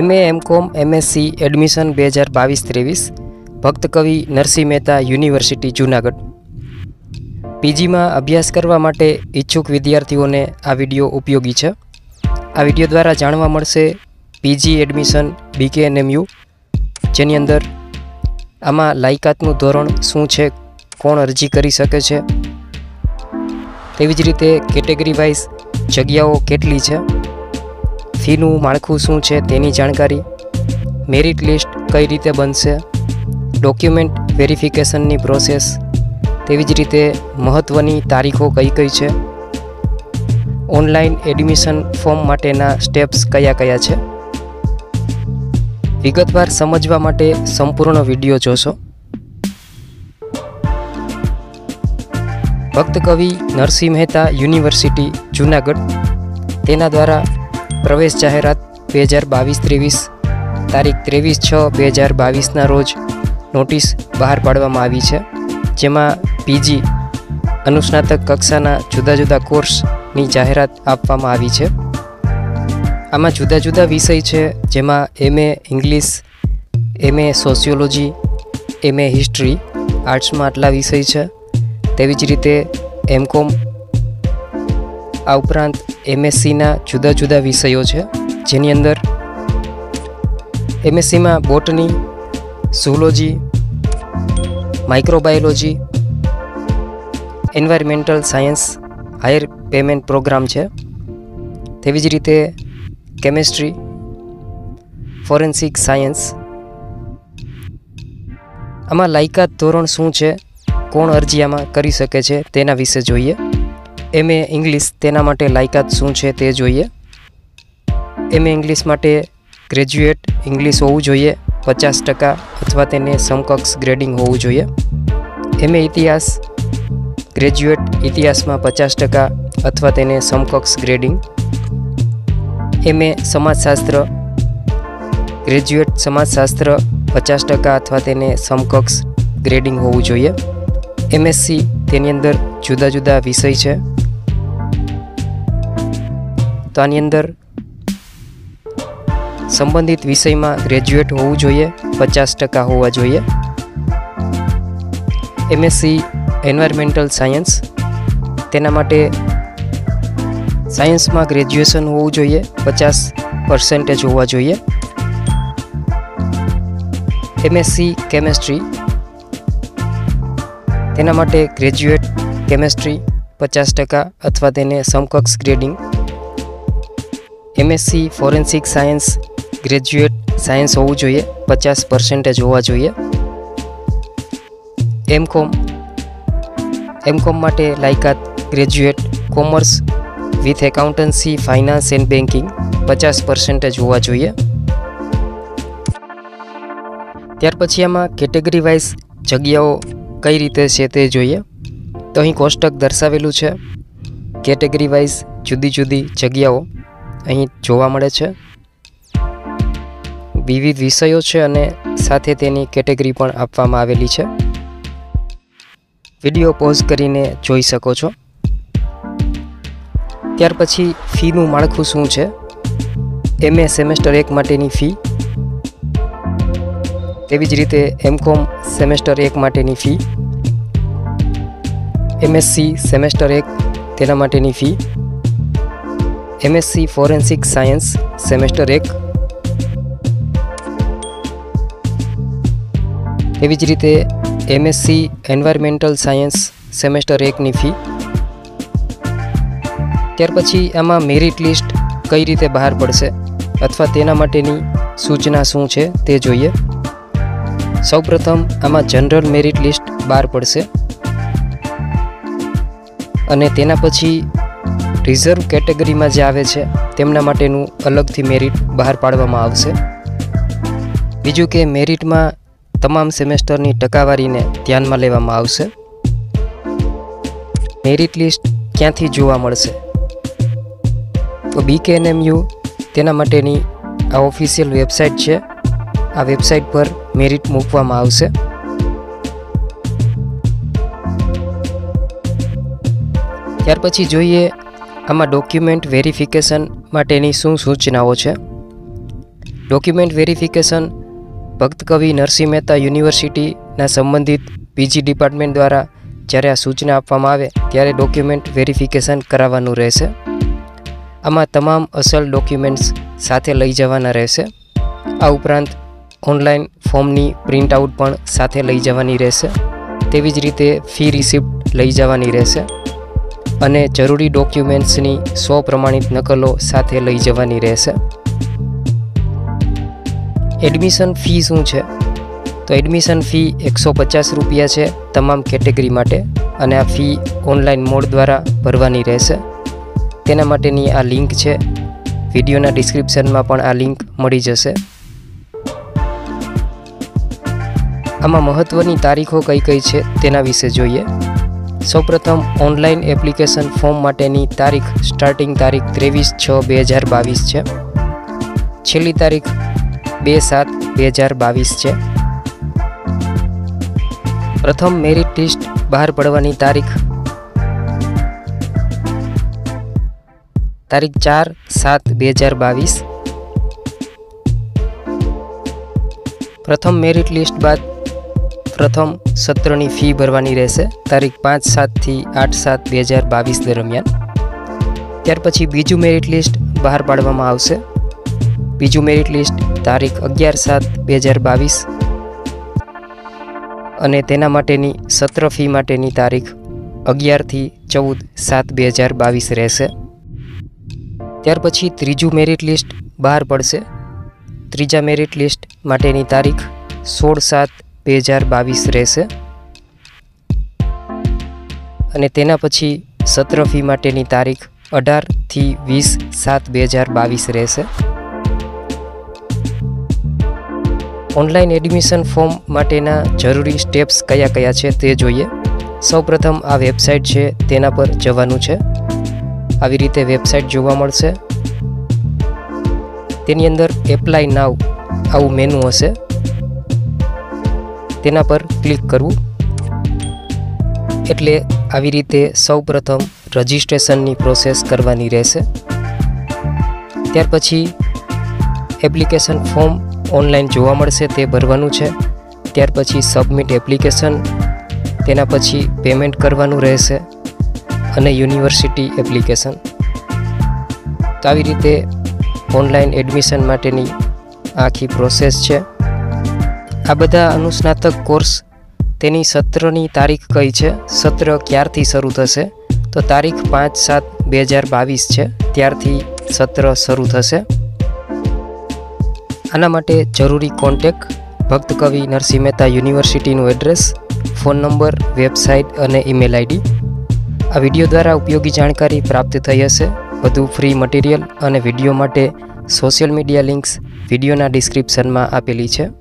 MA MCom MSc admission બે હજાર બાવીસ ત્રેવીસ ભક્ત કવિ નરસિંહ મહેતા યુનિવર્સિટી, જૂનાગઢ. પીજીમાં અભ્યાસ કરવા માટે ઈચ્છુક વિદ્યાર્થીઓને આ વીડિયો ઉપયોગી છે. આ વીડિયો દ્વારા જાણવા મળશે પીજી એડમિશન બીકેએનએમયુ જેની અંદર આમાં લાયકાતનું ધોરણ શું છે, કોણ અરજી કરી શકે છે. તેવી જ રીતે કેટેગરી વાઇઝ જગ્યાઓ કેટલી છે ફીનું માળખું શું છે તેની જાણકારી મેરિટ લિસ્ટ કઈ રીતે બનશે ડોક્યુમેન્ટ વેરિફિકેશનની પ્રોસેસ તેવી જ રીતે મહત્ત્વની તારીખો કઈ કઈ છે ઓનલાઈન એડમિશન ફોર્મ માટેના સ્ટેપ્સ કયા કયા છે. વિગતવાર સમજવા માટે સંપૂર્ણ વીડિયો જોશો. ભક્ત કવિ નરસિંહ મહેતા યુનિવર્સિટી, જૂનાગઢ. તેના દ્વારા પ્રવેશ જાહેરાત બે હજાર બાવીસ ત્રેવીસ તારીખ ત્રેવીસ છ બે હજાર બાવીસના રોજ નોટિસ બહાર પાડવામાં આવી છે, જેમાં પીજી અનુસ્નાતક કક્ષાના જુદા જુદા કોર્સની જાહેરાત આપવામાં આવી છે. આમાં જુદા જુદા વિષય છે, જેમાં MA English MA sociology MA history, આર્ટ્સમાં આટલા વિષય છે. તેવી જ રીતે એમકોમ આ ઉપરાંત એમએસસીના જુદા જુદા વિષયો છે, જેની અંદર એમએસસીમાં botany zoology microbiology environmental science higher payment programme છે. તેવી જ રીતે કેમેસ્ટ્રી ફોરેન્સિક સાયન્સ આમાં લાયકાત ધોરણ શું છે, કોણ અરજી આમાં કરી શકે છે, તેના વિશે જોઈએ. એમએ ઇંગ્લિશ તેના માટે લાયકાત શું છે તે જોઈએ. એમએ ઇંગ્લિશ માટે ગ્રેજ્યુએટ ઇંગ્લિશ હોવું જોઈએ, પચાસ ટકા અથવા તેને સમકક્ષ ગ્રેડિંગ હોવું જોઈએ. એમએ ઇતિહાસ ગ્રેજ્યુએટ ઇતિહાસમાં પચાસ ટકા અથવા તેને સમકક્ષ ગ્રેડિંગ એમએ સમાજશાસ્ત્ર ગ્રેજ્યુએટ સમાજશાસ્ત્ર પચાસ ટકા અથવા તેને સમકક્ષ ગ્રેડિંગ હોવું જોઈએ. એમએસસી તેની અંદર જુદા જુદા વિષય છે. તો અંદર સંબંધિત વિષયમાં ગ્રેજ્યુએટ હોવું જોઈએ, પચાસ ટકા હોવા જોઈએ. એમએસસી એન્વાયરમેન્ટલ સાયન્સ તેના માટે સાયન્સમાં ગ્રેજ્યુએશન હોવું જોઈએ, પચાસ પર્સન્ટેજ હોવા જોઈએ. એમએસસી કેમેસ્ટ્રી તેના માટે ગ્રેજ્યુએટ કેમેસ્ટ્રી પચાસ ટકા અથવા તેને સમકક્ષ grading MSc forensic science graduate science હોવું જોઈએ, પચાસ પર્સન્ટેજ હોવા જોઈએ. એમકોમ એમકોમ માટે લાયકાત graduate commerce with accountancy finance and banking પચાસ પર્સન્ટેજ હોવા જોઈએ. ત્યાર પછી આમાં કેટેગરી વાઇઝ જગ્યાઓ કઈ રીતે છે તે જોઈએ. તો અહીં કોષ્ટક દર્શાવેલું છે. કેટેગરી વાઇઝ જુદી જુદી જગ્યાઓ. અહીં જોવા મળે છે. વિવિધ વિષયો છે અને સાથે તેની કેટેગરી પણ આપવામાં આવેલી છે. વીડિયો પોઝ કરીને જોઈ શકો છો. ત્યાર પછી ફીનું માળખું શું છે? એમએ સેમેસ્ટર એક માટેની ફી. તેવી જ રીતે એમકોમ સેમેસ્ટર એક માટેની ફી. એમએસસી સેમેસ્ટર એક તેના માટેની fee. MSc forensic science semester એક. એવી જ રીતે એમએસસી એન્વાયરમેન્ટલ સાયન્સ સેમેસ્ટર એકની ફી ત્યાર પછી આમાં મેરિટ લિસ્ટ કઈ રીતે બહાર પડશે અથવા તેના માટેની સૂચના શું છે તે જોઈએ. સૌપ્રથમ આમાં જનરલ મેરિટ લિસ્ટ બહાર પડશે. અને તેના પછી રિઝર્વ કેટેગરીમાં જે આવે છે, તેમના માટેનું અલગથી મેરિટ બહાર પાડવામાં આવશે. બીજું કે મેરિટમાં તમામ સેમેસ્ટરની ટકાવારીને ધ્યાનમાં લેવામાં આવશે. મેરિટ લિસ્ટ ક્યાંથી જોવા મળશે? તો બીકેએનએમયુ તેના માટેની આ ઓફિશિયલ વેબસાઇટ છે. આ વેબસાઇટ પર મેરિટ મૂકવામાં આવશે. ત્યાર પછી જોઈએ આમાં ડોક્યુમેન્ટ વેરિફિકેશન માટેની શું સૂચનાઓ છે? ડોક્યુમેન્ટ વેરિફિકેશન ભક્ત કવિ નરસિંહ મહેતા યુનિવર્સિટીના સંબંધિત પીજી ડિપાર્ટમેન્ટ દ્વારા જ્યારે આ સૂચના આપવામાં આવે ત્યારે ડોક્યુમેન્ટ વેરિફિકેશન કરાવવાનું રહેશે. આમાં તમામ અસલ ડોક્યુમેન્ટ્સ સાથે લઈ જવાના રહેશે. આ ઉપરાંત ઓનલાઈન ફોર્મની પ્રિન્ટઆઉટ પણ સાથે લઈ જવાની રહેશે. તેવી જ રીતે ફી રિસિપ્ટ લઈ જવાની રહેશે. અને જરૂરી ડોક્યુમેન્ટ્સની સો પ્રમાણિત નકલો સાથે લઈ જવાની રહેશે. એડમિશન ફી શું છે? તો એડમિશન ફી એકસો પચાસ રૂપિયા છે તમામ કેટેગરી માટે અને આ ફી ઓનલાઈન મોડ દ્વારા ભરવાની રહેશે. તેના માટેની આ લિંક છે. વિડીયોના ડિસ્ક્રિપ્શનમાં પણ આ લિંક મળી જશે. આમાં મહત્ત્વની તારીખો કઈ કઈ છે તેના વિશે જોઈએ. સૌપ્રથમ ઓનલાઈન એપ્લિકેશન ફોર્મ માટેની તારીખ સ્ટાર્ટિંગ તારીખ ત્રેવીસ છ બે હજાર બાવીસ છે. છેલ્લી તારીખ બે સાત બે હજાર બાવીસ છે. પ્રથમ મેરિટ લિસ્ટ બહાર પડવાની તારીખ તારીખ ચાર સાત બે હજાર બાવીસ. પ્રથમ મેરિટ લિસ્ટ બાદ પ્રથમ સત્રની ફી ભરવાની રહેશે તારીખ પાંચ સાતથી આઠ સાત બે હજાર બાવીસ દરમિયાન. ત્યાર પછી બીજું મેરિટ લિસ્ટ બહાર પાડવામાં આવશે. બીજું મેરિટ લિસ્ટ તારીખ અગિયાર સાત બે હજાર બાવીસ. અને તેના માટેની સત્ર ફી માટેની તારીખ અગિયારથી ચૌદ સાત બે હજાર બાવીસ રહેશે. ત્યાર પછી ત્રીજું મેરિટ લિસ્ટ બહાર પડશે. ત્રીજા મેરિટ લિસ્ટ માટેની તારીખ સોળ સાત બે હજાર બાવીસ રહેશે. અને તેના પછી સત્ર ફી માટેની તારીખ અઢારથી વીસ સાત બે હજાર બાવીસ રહેશે. ઓનલાઈન એડમિશન ફોર્મ માટેના જરૂરી સ્ટેપ્સ કયા કયા છે તે જોઈએ. સૌપ્રથમ આ વેબસાઇટ છે, તેના પર જવાનું છે. આવી રીતે વેબસાઇટ જોવા મળશે. તેની અંદર એપ્લાય નાવ આવું મેનુ હશે. તેના પર ક્લિક કરવું. એટલે આવી રીતે સૌપ્રથમ રજિસ્ટ્રેશનની પ્રોસેસ કરવાની રહેશે. ત્યાર પછી એપ્લિકેશન ફોર્મ ઓનલાઈન જોવા મળશે, તે ભરવાનું છે. ત્યાર પછી સબમિટ એપ્લિકેશન, તેના પછી પેમેન્ટ કરવાનું રહેશે અને યુનિવર્સિટી એપ્લિકેશન. તો આવી રીતે ઓનલાઈન એડમિશન માટેની આખી પ્રોસેસ છે. આ બધા અનુસ્નાતક કોર્સ તેની સત્રની તારીખ કઈ છે? સત્ર ક્યારથી શરૂ થશે? તો તારીખ પાંચ સાત બે હજાર બાવીસ છે. ત્યારથી સત્ર શરૂ થશે. આના માટે જરૂરી કોન્ટેક ભક્ત કવિ નરસિંહ મહેતા યુનિવર્સિટીનું એડ્રેસ, ફોન નંબર, વેબસાઇટ અને ઈમેલ આઈડી. આ વીડિયો દ્વારા ઉપયોગી જાણકારી પ્રાપ્ત થઈ હશે. વધુ ફ્રી મટીરિયલ અને વીડિયો માટે સોશિયલ મીડિયા લિંક્સ વિડીયોના ડિસ્ક્રિપ્શનમાં આપેલી છે.